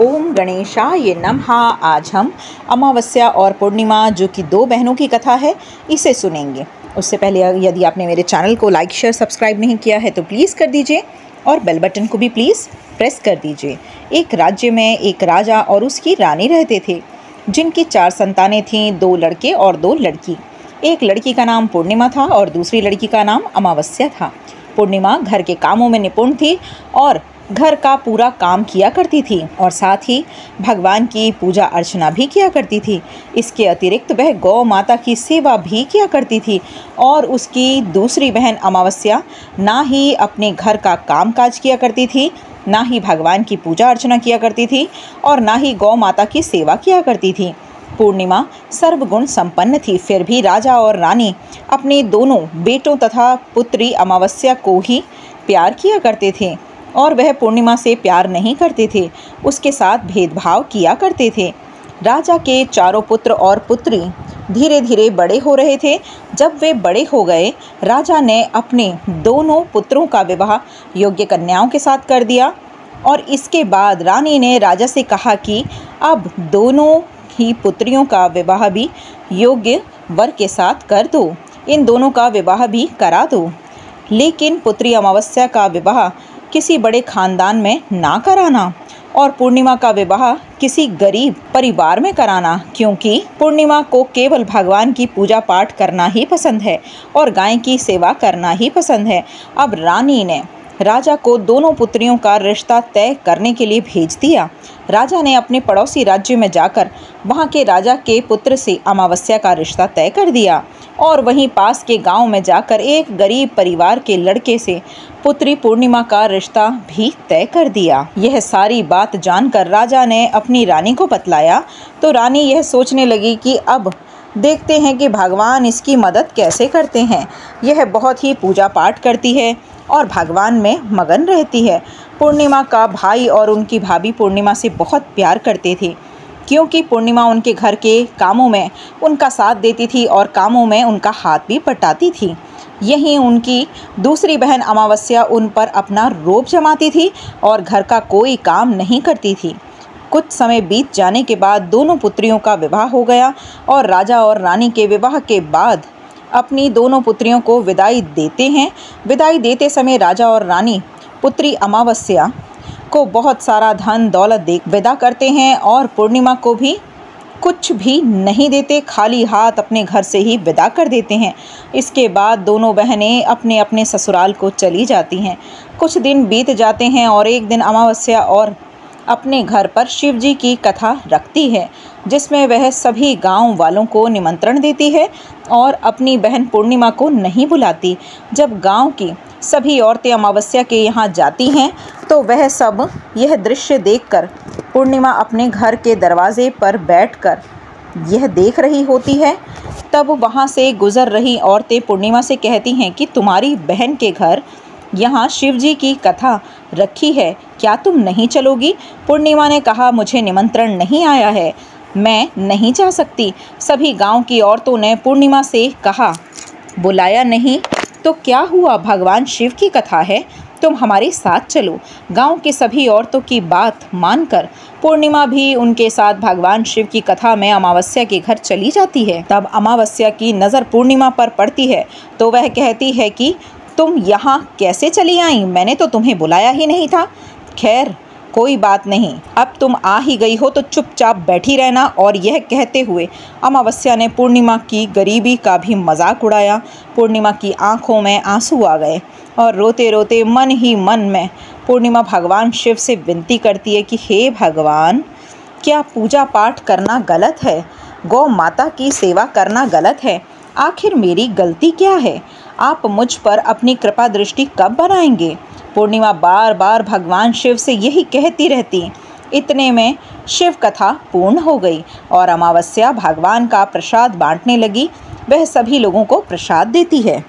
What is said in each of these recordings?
ओम गणेशाय नमः। आज हम अमावस्या और पूर्णिमा, जो कि दो बहनों की कथा है, इसे सुनेंगे। उससे पहले यदि आपने मेरे चैनल को लाइक, शेयर, सब्सक्राइब नहीं किया है तो प्लीज़ कर दीजिए और बेल बटन को भी प्लीज़ प्रेस कर दीजिए। एक राज्य में एक राजा और उसकी रानी रहते थे, जिनकी चार संतानें थीं, दो लड़के और दो लड़की। एक लड़की का नाम पूर्णिमा था और दूसरी लड़की का नाम अमावस्या था। पूर्णिमा घर के कामों में निपुण थी और घर का पूरा काम किया करती थी और साथ ही भगवान की पूजा अर्चना भी किया करती थी। इसके अतिरिक्त वह गौ माता की सेवा भी किया करती थी और उसकी दूसरी बहन अमावस्या ना ही अपने घर का काम काज किया करती थी, ना ही भगवान की पूजा अर्चना किया करती थी और ना ही गौ माता की सेवा किया करती थी। पूर्णिमा सर्वगुण संपन्न थी। फिर भी राजा और रानी अपने दोनों बेटों तथा पुत्री अमावस्या को ही प्यार किया करते थे। और वह पूर्णिमा से प्यार नहीं करते थे। उसके साथ भेदभाव किया करते थे। राजा के चारों पुत्र और पुत्री धीरे धीरे बड़े हो रहे थे। जब वे बड़े हो गए, राजा ने अपने दोनों पुत्रों का विवाह योग्य कन्याओं के साथ कर दिया और इसके बाद रानी ने राजा से कहा कि अब दोनों ही पुत्रियों का विवाह भी योग्य वर के साथ कर दो। इन दोनों का विवाह भी करा दो। लेकिन पुत्री अमावस्या का विवाह किसी बड़े खानदान में ना कराना और पूर्णिमा का विवाह किसी गरीब परिवार में कराना, क्योंकि पूर्णिमा को केवल भगवान की पूजा पाठ करना ही पसंद है और गाय की सेवा करना ही पसंद है। अब रानी ने राजा को दोनों पुत्रियों का रिश्ता तय करने के लिए भेज दिया। राजा ने अपने पड़ोसी राज्य में जाकर वहाँ के राजा के पुत्र से अमावस्या का रिश्ता तय कर दिया और वहीं पास के गाँव में जाकर एक गरीब परिवार के लड़के से पुत्री पूर्णिमा का रिश्ता भी तय कर दिया। यह सारी बात जानकर राजा ने अपनी रानी को बतलाया। तो रानी यह सोचने लगी कि अब देखते हैं कि भगवान इसकी मदद कैसे करते हैं। यह बहुत ही पूजा पाठ करती है। और भगवान में मगन रहती है। पूर्णिमा का भाई और उनकी भाभी पूर्णिमा से बहुत प्यार करते थे। क्योंकि पूर्णिमा उनके घर के कामों में उनका साथ देती थी और कामों में उनका हाथ भी पटाती थी। यहीं उनकी दूसरी बहन अमावस्या उन पर अपना रोप जमाती थी और घर का कोई काम नहीं करती थी। कुछ समय बीत जाने के बाद दोनों पुत्रियों का विवाह हो गया और राजा और रानी के विवाह के बाद अपनी दोनों पुत्रियों को विदाई देते हैं। विदाई देते समय राजा और रानी पुत्री अमावस्या को बहुत सारा धन, दौलत दे, विदा करते हैं और पूर्णिमा को भी कुछ भी नहीं देते। खाली हाथ अपने घर से ही विदा कर देते हैं। इसके बाद दोनों बहनें अपने अपने ससुराल को चली जाती हैं। कुछ दिन बीत जाते हैं और एक दिन अमावस्या और अपने घर पर शिव जी की कथा रखती है, जिसमें वह सभी गाँव वालों को निमंत्रण देती है और अपनी बहन पूर्णिमा को नहीं बुलाती। जब गाँव की सभी औरतें अमावस्या के यहाँ जाती हैं तो वह सब यह दृश्य देखकर पूर्णिमा अपने घर के दरवाजे पर बैठकर यह देख रही होती है। तब वहाँ से गुज़र रही औरतें पूर्णिमा से कहती हैं कि तुम्हारी बहन के घर यहाँ शिव जी की कथा रखी है। क्या तुम नहीं चलोगी? पूर्णिमा ने कहा, मुझे निमंत्रण नहीं आया है। मैं नहीं जा सकती। सभी गाँव की औरतों ने पूर्णिमा से कहा, बुलाया नहीं? तो क्या हुआ? भगवान शिव की कथा है। तुम हमारे साथ चलो। गाँव के सभी औरतों की बात मानकर पूर्णिमा भी उनके साथ भगवान शिव की कथा में अमावस्या के घर चली जाती है। तब अमावस्या की नज़र पूर्णिमा पर पड़ती है। तो वह कहती है कि तुम यहाँ कैसे चली आई? मैंने तो तुम्हें बुलाया ही नहीं था। खैर, कोई बात नहीं। अब तुम आ ही गई हो तो चुपचाप बैठी रहना और यह कहते हुए अमावस्या ने पूर्णिमा की गरीबी का भी मज़ाक उड़ाया। पूर्णिमा की आँखों में आँसू आ गए और रोते रोते मन ही मन में पूर्णिमा भगवान शिव से विनती करती है कि, हे भगवान, क्या पूजा पाठ करना गलत है? गौ माता की सेवा करना गलत है? आखिर मेरी गलती क्या है? आप मुझ पर अपनी कृपा दृष्टि कब बनाएँगे? पूर्णिमा बार बार भगवान शिव से यही कहती रहती। इतने में शिव कथा पूर्ण हो गई और अमावस्या भगवान का प्रसाद बांटने लगी। वह सभी लोगों को प्रसाद देती है।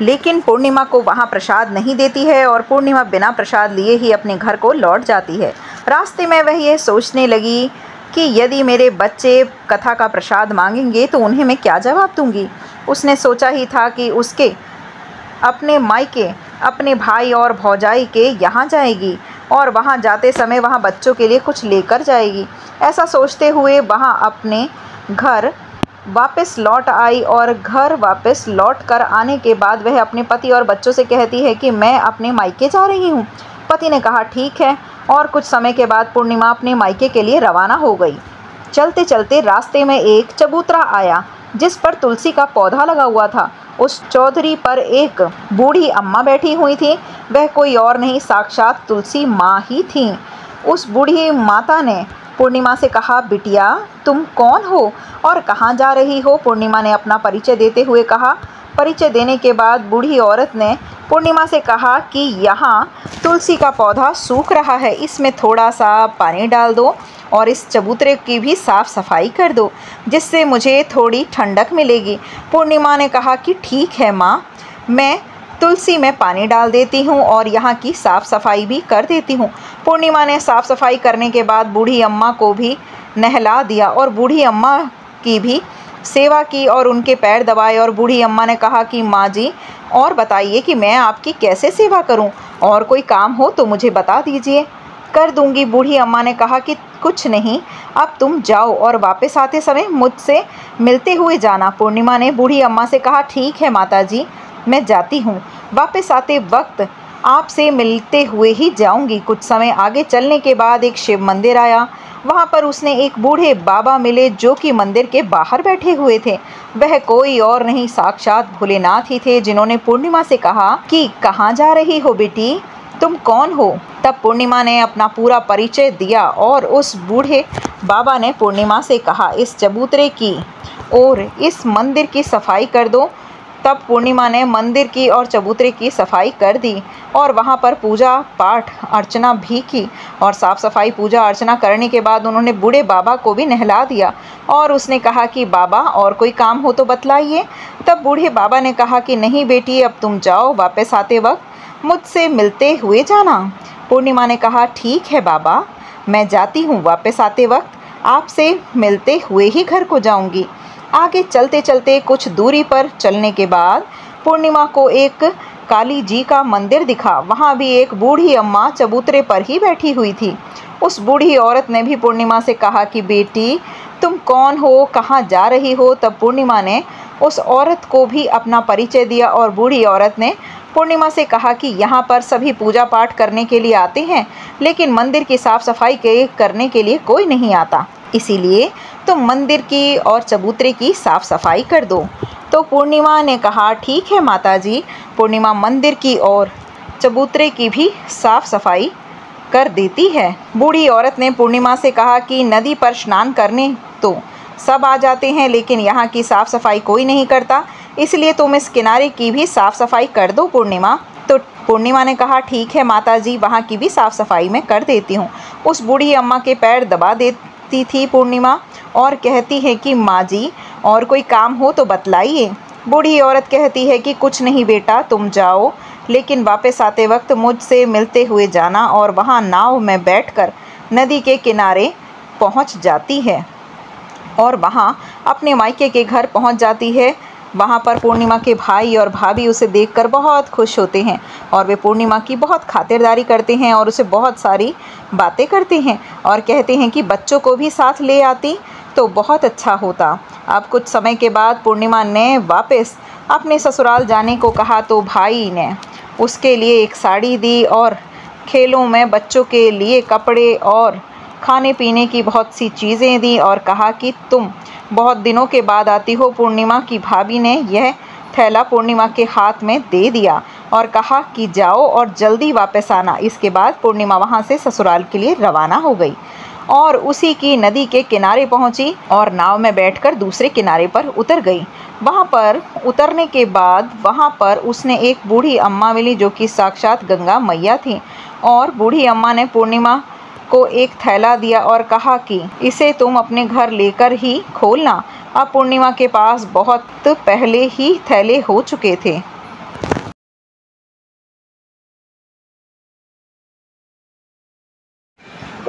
लेकिन पूर्णिमा को वहाँ प्रसाद नहीं देती है और पूर्णिमा बिना प्रसाद लिए ही अपने घर को लौट जाती है। रास्ते में वह ये सोचने लगी कि यदि मेरे बच्चे कथा का प्रसाद मांगेंगे तो उन्हें मैं क्या जवाब दूँगी? उसने सोचा ही था कि उसके अपने मायके, अपने भाई और भौजाई के यहाँ जाएगी और वहाँ जाते समय वहाँ बच्चों के लिए कुछ लेकर जाएगी। ऐसा सोचते हुए वहाँ अपने घर वापस लौट आई और घर वापस लौट कर आने के बाद वह अपने पति और बच्चों से कहती है कि मैं अपने मायके जा रही हूँ। पति ने कहा, ठीक है। और कुछ समय के बाद पूर्णिमा अपने मायके के लिए रवाना हो गई। चलते चलते रास्ते में एक चबूतरा आया। जिस पर तुलसी का पौधा लगा हुआ था, उस चौधरी पर एक बूढ़ी अम्मा बैठी हुई थी। वह कोई और नहीं, साक्षात तुलसी माँ ही थी। उस बूढ़ी माता ने पूर्णिमा से कहा, बिटिया, तुम कौन हो और कहाँ जा रही हो? पूर्णिमा ने अपना परिचय देते हुए कहा। परिचय देने के बाद बूढ़ी औरत ने पूर्णिमा से कहा कि यहाँ तुलसी का पौधा सूख रहा है, इसमें थोड़ा सा पानी डाल दो। और इस चबूतरे की भी साफ़ सफ़ाई कर दो, जिससे मुझे थोड़ी ठंडक मिलेगी। पूर्णिमा ने कहा कि ठीक है माँ, मैं तुलसी में पानी डाल देती हूँ और यहाँ की साफ़ सफ़ाई भी कर देती हूँ। पूर्णिमा ने साफ़ सफ़ाई करने के बाद बूढ़ी अम्मा को भी नहला दिया और बूढ़ी अम्मा की भी सेवा की और उनके पैर दबाए और बूढ़ी अम्मा ने कहा कि, माँ जी, और बताइए कि मैं आपकी कैसे सेवा करूँ? और कोई काम हो तो मुझे बता दीजिए। कर दूँगी, बूढ़ी अम्मा ने कहा कि कुछ नहीं, अब तुम जाओ और वापस आते समय मुझसे मिलते हुए जाना। पूर्णिमा ने बूढ़ी अम्मा से कहा, ठीक है माता जी मैं जाती हूँ। वापस आते वक्त आपसे मिलते हुए ही जाऊँगी। कुछ समय आगे चलने के बाद एक शिव मंदिर आया। वहाँ पर उसने एक बूढ़े बाबा मिले जो कि मंदिर के बाहर बैठे हुए थे। वह कोई और नहीं, साक्षात भोलेनाथ ही थे, जिन्होंने पूर्णिमा से कहा कि कहाँ जा रही हो बेटी? तुम कौन हो? तब पूर्णिमा ने अपना पूरा परिचय दिया और उस बूढ़े बाबा ने पूर्णिमा से कहा, इस चबूतरे की और इस मंदिर की सफ़ाई कर दो। तब पूर्णिमा ने मंदिर की और चबूतरे की सफ़ाई कर दी और वहाँ पर पूजा पाठ अर्चना भी की और साफ़ सफ़ाई पूजा अर्चना करने के बाद उन्होंने बूढ़े बाबा को भी नहला दिया और उसने कहा कि, बाबा, और कोई काम हो तो बतलाइए। तब बूढ़े बाबा ने कहा कि, नहीं बेटी, अब तुम जाओ, वापस आते वक्त मुझसे मिलते हुए जाना। पूर्णिमा ने कहा, ठीक है बाबा, मैं जाती हूँ वापस आते वक्त। आपसे मिलते हुए ही घर को जाऊँगी। आगे चलते चलते कुछ दूरी पर चलने के बाद पूर्णिमा को एक काली जी का मंदिर दिखा। वहाँ भी एक बूढ़ी अम्मा चबूतरे पर ही बैठी हुई थी। उस बूढ़ी औरत ने भी पूर्णिमा से कहा कि, बेटी, तुम कौन हो, कहाँ जा रही हो? तब पूर्णिमा ने उस औरत को भी अपना परिचय दिया और बूढ़ी औरत ने पूर्णिमा से कहा कि यहाँ पर सभी पूजा पाठ करने के लिए आते हैं, लेकिन मंदिर की साफ़ सफ़ाई के करने के लिए कोई नहीं आता। इसीलिए तुम मंदिर की और चबूतरे की साफ़ सफ़ाई कर दो। तो पूर्णिमा ने कहा, ठीक है माता जी पूर्णिमा मंदिर की और चबूतरे की भी साफ़ सफ़ाई कर देती है। बूढ़ी औरत ने पूर्णिमा से कहा कि नदी पर स्नान करने तो सब आ जाते हैं, लेकिन यहाँ की साफ़ सफ़ाई कोई नहीं करता। इसलिए तुम इस किनारे की भी साफ़ सफ़ाई कर दो, पूर्णिमा। तो पूर्णिमा ने कहा, ठीक है माता जी वहाँ की भी साफ़ सफ़ाई मैं कर देती हूँ। उस बूढ़ी अम्मा के पैर दबा देती थी पूर्णिमा और कहती है कि, माँ जी, और कोई काम हो तो बतलाइए। बूढ़ी औरत कहती है कि, कुछ नहीं बेटा, तुम जाओ, लेकिन वापस आते वक्त मुझसे मिलते हुए जाना और वहाँ नाव में बैठकर नदी के किनारे पहुँच जाती है और वहाँ अपने मायके के घर पहुँच जाती है। वहाँ पर पूर्णिमा के भाई और भाभी उसे देखकर बहुत खुश होते हैं और वे पूर्णिमा की बहुत खातिरदारी करते हैं और उसे बहुत सारी बातें करते हैं और कहते हैं कि बच्चों को भी साथ ले आती तो बहुत अच्छा होता। अब कुछ समय के बाद पूर्णिमा ने वापस अपने ससुराल जाने को कहा तो भाई ने उसके लिए एक साड़ी दी और खेलों में बच्चों के लिए कपड़े और खाने पीने की बहुत सी चीज़ें दी और कहा कि तुम बहुत दिनों के बाद आती हो पूर्णिमा की भाभी ने यह थैला पूर्णिमा के हाथ में दे दिया और कहा कि जाओ और जल्दी वापस आना। इसके बाद पूर्णिमा वहाँ से ससुराल के लिए रवाना हो गई और उसी की नदी के किनारे पहुँची और नाव में बैठकर दूसरे किनारे पर उतर गई। वहाँ पर उतरने के बाद वहाँ पर उसने एक बूढ़ी अम्मा मिली जो कि साक्षात गंगा मैया थी और बूढ़ी अम्मा ने पूर्णिमा को एक थैला दिया और कहा कि, इसे तुम अपने घर लेकर ही खोलना। अब पूर्णिमा के पास बहुत पहले ही थैले हो चुके थे।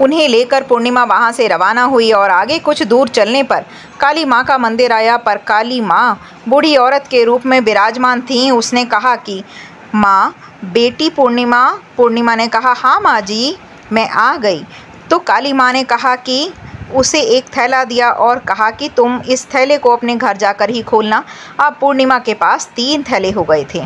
उन्हें लेकर पूर्णिमा वहाँ से रवाना हुई और आगे कुछ दूर चलने पर काली माँ का मंदिर आया। पर काली माँ बूढ़ी औरत के रूप में विराजमान थी। उसने कहा कि, माँ, बेटी पूर्णिमा? पूर्णिमा ने कहा हाँ माँ जी। मैं आ गई। तो काली माँ ने कहा कि उसे एक थैला दिया और कहा कि तुम इस थैले को अपने घर जाकर ही खोलना। अब पूर्णिमा के पास तीन थैले हो गए थे।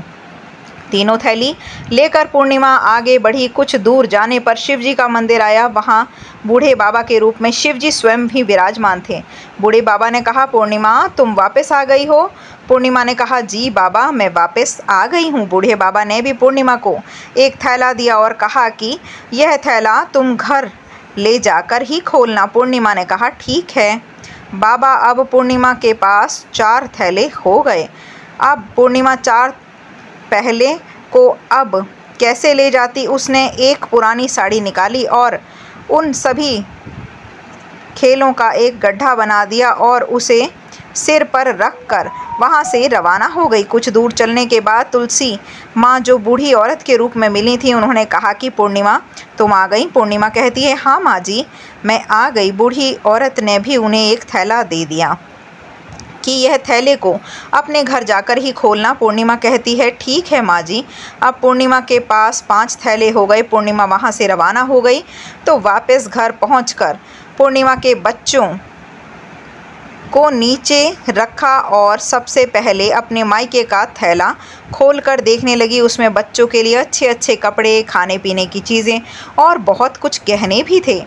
तीनों थैली। लेकर पूर्णिमा आगे बढ़ी कुछ दूर जाने पर शिवजी का मंदिर आया। वहाँ बूढ़े बाबा के रूप में शिवजी स्वयं भी विराजमान थे। बूढ़े बाबा ने कहा, पूर्णिमा, तुम वापस आ गई हो? पूर्णिमा ने कहा, जी बाबा, मैं वापस आ गई हूँ। बूढ़े बाबा ने भी पूर्णिमा को एक थैला दिया और कहा कि, यह थैला तुम घर ले जाकर ही खोलना। पूर्णिमा ने कहा, ठीक है। बाबा, अब पूर्णिमा के पास चार थैले हो गए। अब पूर्णिमा चार पहले को अब कैसे ले जाती उसने एक पुरानी साड़ी निकाली और उन सभी खेलों का एक गड्ढा बना दिया और उसे सिर पर रख कर वहाँ से रवाना हो गई। कुछ दूर चलने के बाद तुलसी माँ जो बूढ़ी औरत के रूप में मिली थी, उन्होंने कहा कि, पूर्णिमा, तुम आ गई? पूर्णिमा कहती है हाँ माँ जी, मैं आ गई। बूढ़ी औरत ने भी उन्हें एक थैला दे दिया। कि यह थैले को अपने घर जाकर ही खोलना पूर्णिमा कहती है। ठीक है माँ जी अब पूर्णिमा के पास पाँच थैले हो गए। पूर्णिमा वहाँ से रवाना हो गई। तो वापस घर पहुँच पूर्णिमा के बच्चों को नीचे रखा और सबसे पहले अपने मायके का थैला खोलकर देखने लगी। उसमें बच्चों के लिए अच्छे अच्छे कपड़े खाने पीने की चीज़ें और बहुत कुछ गहने भी थे।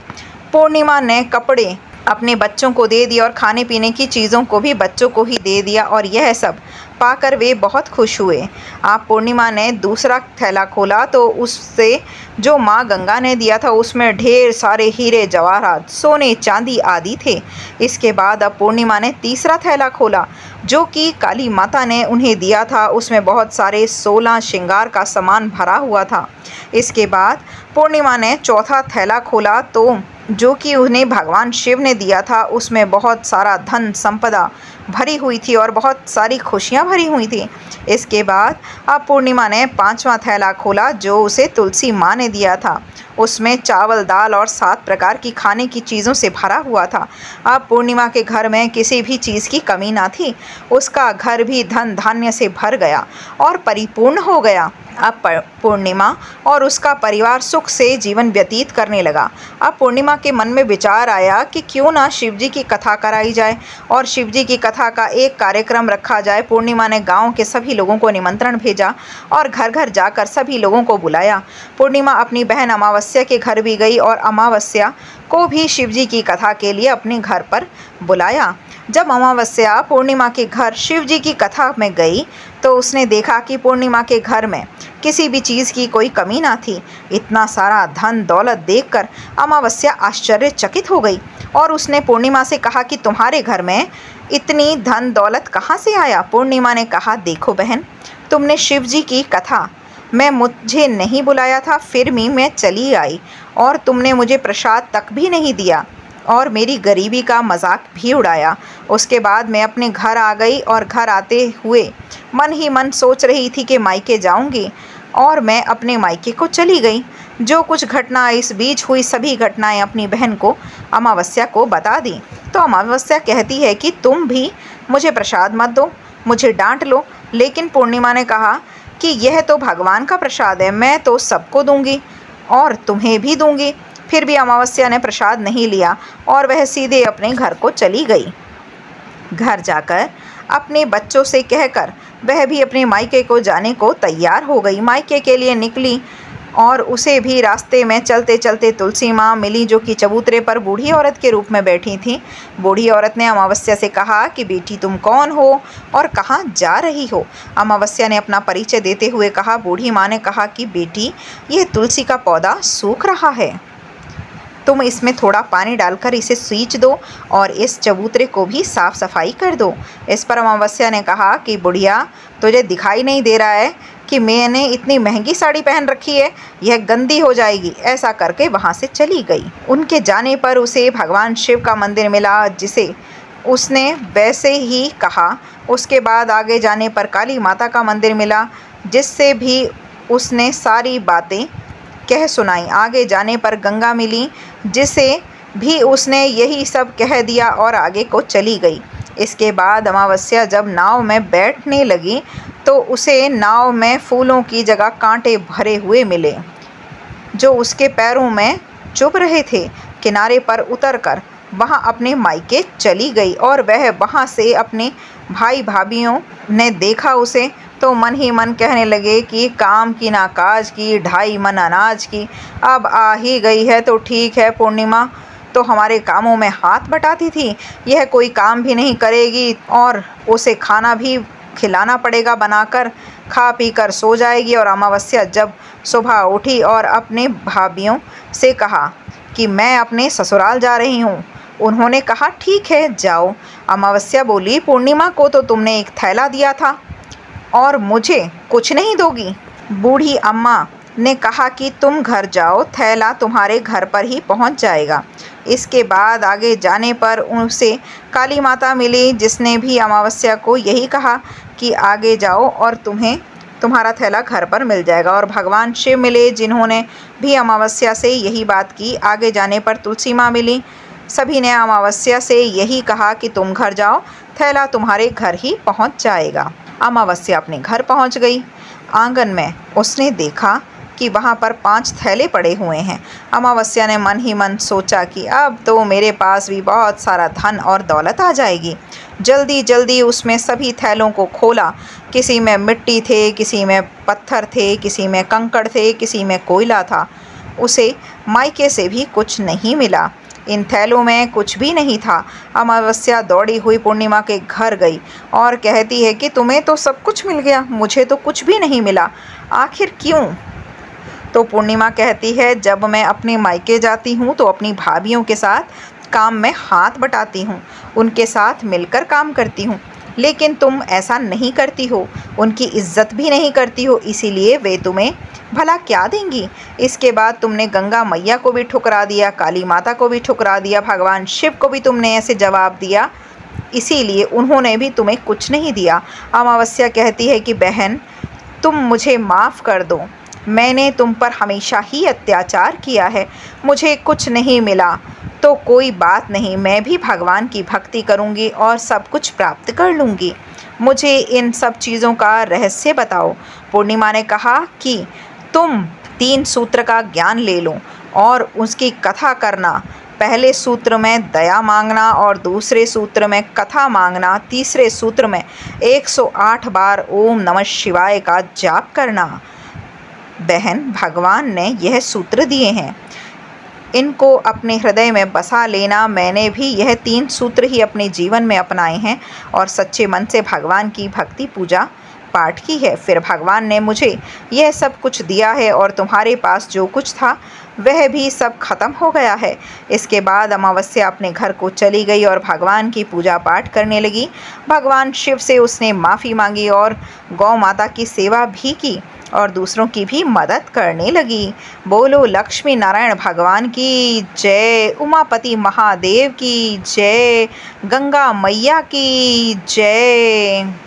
पूर्णिमा ने कपड़े अपने बच्चों को दे दिया और खाने पीने की चीज़ों को भी बच्चों को ही दे दिया और यह सब पाकर वे बहुत खुश हुए। आप पूर्णिमा ने दूसरा थैला खोला तो उससे जो माँ गंगा ने दिया था उसमें ढेर सारे हीरे, जवाहरात, सोने, चांदी आदि थे। इसके बाद अब पूर्णिमा ने तीसरा थैला खोला जो कि काली माता ने उन्हें दिया था। उसमें बहुत सारे सोलह श्रृंगार का सामान भरा हुआ था। इसके बाद पूर्णिमा ने चौथा थैला खोला तो जो कि उन्हें भगवान शिव ने दिया था, उसमें बहुत सारा धन संपदा भरी हुई थी और बहुत सारी खुशियाँ भरी हुई थी। इसके बाद अब पूर्णिमा ने पांचवा थैला खोला, जो उसे तुलसी माँ ने दिया था। उसमें चावल, दाल और सात प्रकार की खाने की चीज़ों से भरा हुआ था। अब पूर्णिमा के घर में किसी भी चीज़ की कमी ना थी। उसका घर भी धन धान्य से भर गया और परिपूर्ण हो गया। अब पूर्णिमा और उसका परिवार सुख से जीवन व्यतीत करने लगा। अब पूर्णिमा के मन में विचार आया कि क्यों ना शिवजी की कथा कराई जाए और शिवजी की कथा का एक कार्यक्रम रखा जाए। पूर्णिमा ने गाँव के सभी लोगों को निमंत्रण भेजा और घर घर जाकर सभी लोगों को बुलाया। पूर्णिमा अपनी बहन अमावस्या के घर भी गई और अमावस्या को भी शिवजी की कथा के लिए अपने घर पर बुलाया। जब अमावस्या, पूर्णिमा के घर शिव जी की कथा में गई तो उसने देखा कि पूर्णिमा के घर में किसी भी चीज़ की कोई कमी ना थी। इतना सारा धन दौलत देखकर अमावस्या आश्चर्यचकित हो गई और उसने पूर्णिमा से कहा कि तुम्हारे घर में इतनी धन दौलत कहाँ से आया? पूर्णिमा ने कहा, देखो बहन, तुमने शिव जी की कथा मैं मुझे नहीं बुलाया था, फिर भी मैं चली आई और तुमने मुझे प्रसाद तक भी नहीं दिया। और मेरी गरीबी का मज़ाक भी उड़ाया। उसके बाद मैं अपने घर आ गई और घर आते हुए मन ही मन सोच रही थी कि मायके जाऊँगी और मैं अपने मायके को चली गई। जो कुछ घटना इस बीच हुई, सभी घटनाएँ अपनी बहन को, अमावस्या को बता दी। तो अमावस्या कहती है कि तुम भी मुझे प्रसाद मत दो, मुझे डांट लो। लेकिन पूर्णिमा ने कहा कि यह तो भगवान का प्रसाद है, मैं तो सबको दूँगी और तुम्हें भी दूँगी। फिर भी अमावस्या ने प्रसाद नहीं लिया और वह सीधे अपने घर को चली गई। घर जाकर अपने बच्चों से कहकर वह भी अपने मायके को जाने को तैयार हो गई। मायके के लिए निकली और उसे भी रास्ते में चलते चलते तुलसी माँ मिली, जो कि चबूतरे पर बूढ़ी औरत के रूप में बैठी थी। बूढ़ी औरत ने अमावस्या से कहा कि, बेटी, तुम कौन हो और कहाँ जा रही हो? अमावस्या ने अपना परिचय देते हुए कहा। बूढ़ी माँ ने कहा कि, बेटी, यह तुलसी का पौधा सूख रहा है। तुम इसमें थोड़ा पानी डालकर इसे सींच दो और इस चबूतरे को भी साफ़ सफ़ाई कर दो। इस पर अमावस्या ने कहा कि, बुढ़िया, तुझे दिखाई नहीं दे रहा है कि मैंने इतनी महँगी साड़ी पहन रखी है। यह गंदी हो जाएगी। ऐसा करके वहाँ से चली गई। उनके जाने पर उसे भगवान शिव का मंदिर मिला, जिसे उसने वैसे ही कहा। उसके बाद आगे जाने पर काली माता का मंदिर मिला, जिससे भी उसने सारी बातें कह सुनाई। आगे जाने पर गंगा मिली जिसे भी उसने यही सब कह दिया और आगे को चली गई। इसके बाद अमावस्या जब नाव में बैठने लगी तो उसे नाव में फूलों की जगह कांटे भरे हुए मिले, जो उसके पैरों में चुभ रहे थे। किनारे पर उतरकर वहाँ अपने मायके चली गई और वह वहाँ से अपने भाई भाभीियों ने देखा उसे तो मन ही मन कहने लगे कि काम की ना काज की, ढाई मन अनाज की। अब आ ही गई है तो ठीक है पूर्णिमा। तो हमारे कामों में हाथ बटाती थी। यह कोई काम भी नहीं करेगी और उसे खाना भी खिलाना पड़ेगा बनाकर। खा पी कर सो जाएगी और अमावस्या जब सुबह उठी और अपने भाभीियों से कहा कि मैं अपने ससुराल जा रही हूँ। उन्होंने कहा, ठीक है, जाओ। अमावस्या बोली, पूर्णिमा को तो तुमने एक थैला दिया था। और मुझे कुछ नहीं दोगी। बूढ़ी अम्मा ने कहा कि तुम घर जाओ, थैला तुम्हारे घर पर ही पहुँच जाएगा। इसके बाद आगे जाने पर उनसे काली माता मिली, जिसने भी अमावस्या को यही कहा कि आगे जाओ और तुम्हें तुम्हारा थैला घर पर मिल जाएगा। और भगवान शिव मिले, जिन्होंने भी अमावस्या से यही बात की। आगे जाने पर तुलसी माँ मिली सभी ने अमावस्या से यही कहा कि तुम घर जाओ, थैला तुम्हारे घर ही पहुँच जाएगा। अमावस्या अपने घर पहुँच गई। आँगन में उसने देखा कि वहाँ पर पाँच थैले पड़े हुए हैं। अमावस्या ने मन ही मन सोचा कि अब तो मेरे पास भी बहुत सारा धन और दौलत आ जाएगी। जल्दी जल्दी उसमें सभी थैलों को खोला। किसी में मिट्टी थे, किसी में पत्थर थे, किसी में कंकड़ थे, किसी में कोयला था। उसे मायके से भी कुछ नहीं मिला। इन थैलों में कुछ भी नहीं था। अमावस्या दौड़ी हुई पूर्णिमा के घर गई और कहती है कि तुम्हें तो सब कुछ मिल गया, मुझे तो कुछ भी नहीं मिला। आखिर क्यों? तो पूर्णिमा कहती है, जब मैं अपने मायके जाती हूँ तो अपनी भाभीियों के साथ काम में हाथ बटाती हूँ। उनके साथ मिलकर काम करती हूँ। लेकिन तुम ऐसा नहीं करती हो। उनकी इज़्ज़त भी नहीं करती हो, इसीलिए वे तुम्हें भला क्या देंगी? इसके बाद तुमने गंगा मैया को भी ठुकरा दिया, काली माता को भी ठुकरा दिया, भगवान शिव को भी तुमने ऐसे जवाब दिया। इसीलिए उन्होंने भी तुम्हें कुछ नहीं दिया। अमावस्या कहती है कि, बहन, तुम मुझे माफ़ कर दो। मैंने तुम पर हमेशा ही अत्याचार किया है। मुझे कुछ नहीं मिला तो कोई बात नहीं। मैं भी भगवान की भक्ति करूँगी और सब कुछ प्राप्त कर लूँगी। मुझे इन सब चीज़ों का रहस्य बताओ। पूर्णिमा ने कहा कि तुम तीन सूत्र का ज्ञान ले लो और उसकी कथा करना। पहले सूत्र में दया मांगना और दूसरे सूत्र में कथा मांगना, तीसरे सूत्र में 108 बार ओम नमः शिवाय का जाप करना। बहन, भगवान ने यह सूत्र दिए हैं। इनको अपने हृदय में बसा लेना। मैंने भी यह तीन सूत्र ही अपने जीवन में अपनाए हैं और सच्चे मन से भगवान की भक्ति पूजा पाठ की है। फिर भगवान ने मुझे यह सब कुछ दिया है और तुम्हारे पास जो कुछ था, वह भी सब खत्म हो गया है। इसके बाद अमावस्या अपने घर को चली गई और भगवान की पूजा पाठ करने लगी। भगवान शिव से उसने माफ़ी मांगी और गौ माता की सेवा भी की और दूसरों की भी मदद करने लगी। बोलो, लक्ष्मी नारायण भगवान की जय। उमापति महादेव की जय। गंगा मैया की जय।